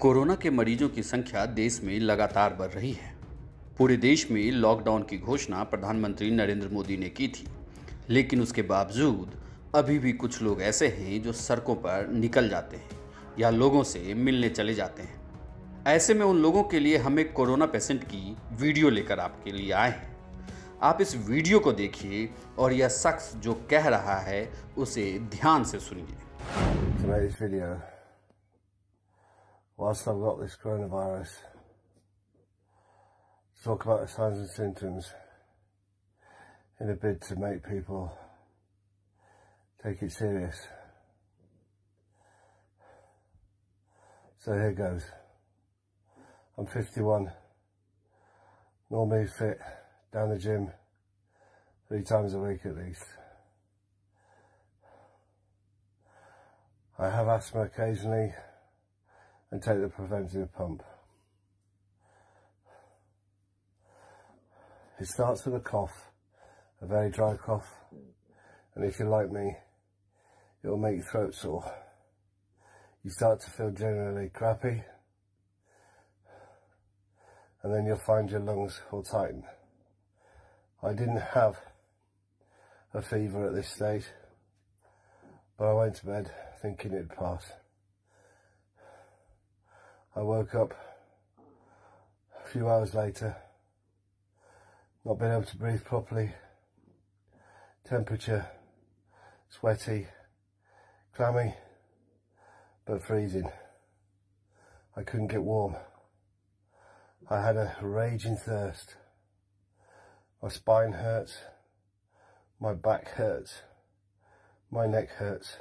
Corona के मरीजों की संख्या देश में लगातार बढ़ रही है। पूरे देश में लॉकडाउन की घोषणा प्रधानमंत्री नरेंद्र मोदी ने की थी। लेकिन उसके बावजूद अभी भी कुछ लोग ऐसे हैं जो सड़कों पर निकल जाते हैं या लोगों से मिलने चले जाते हैं। ऐसे में उन लोगों के लिए हम एक कोरोना पेशेंट की वीडियो लेकर आपके लिए आए हैं। आप इस वीडियो को देखिए और यह शख्स जो कह रहा है, उसे ध्यान से सुनिए। Whilst I've got this coronavirus talk about the signs and symptoms in a bid to make people take it serious. So here goes. I'm 51, normally fit, down the gym three times a week at least. I have asthma occasionally and take the preventative pump. It starts with a cough, a very dry cough, and if you're like me, it will make your throat sore. You start to feel generally crappy, and then you'll find your lungs will tighten. I didn't have a fever at this stage, but I went to bed thinking it'd pass. I woke up a few hours later, not being able to breathe properly, temperature, sweaty, clammy, but freezing. I couldn't get warm. I had a raging thirst. My spine hurts, my back hurts, my neck hurts.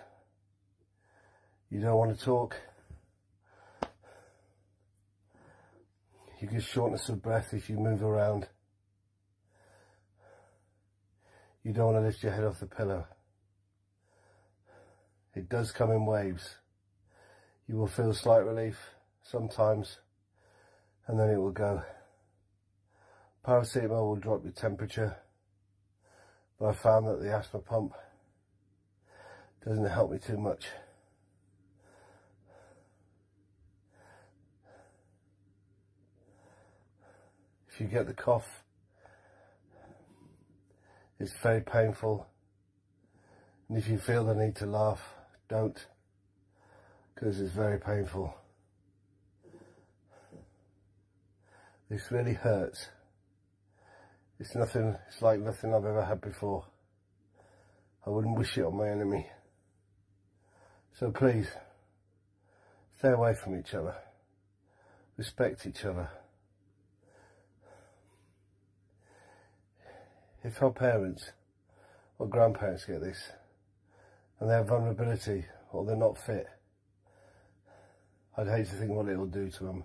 You don't want to talk. You get shortness of breath if you move around. You don't want to lift your head off the pillow. It does come in waves. You will feel slight relief sometimes and then it will go. Paracetamol will drop your temperature but I found that the asthma pump doesn't help me too much. If you get the cough, it's very painful. And if you feel the need to laugh, don't, because it's very painful. This really hurts. It's nothing, it's like nothing I've ever had before. I wouldn't wish it on my enemy. So please, stay away from each other. Respect each other. If our parents or grandparents get this and they have vulnerability or they're not fit, I'd hate to think what it will do to them.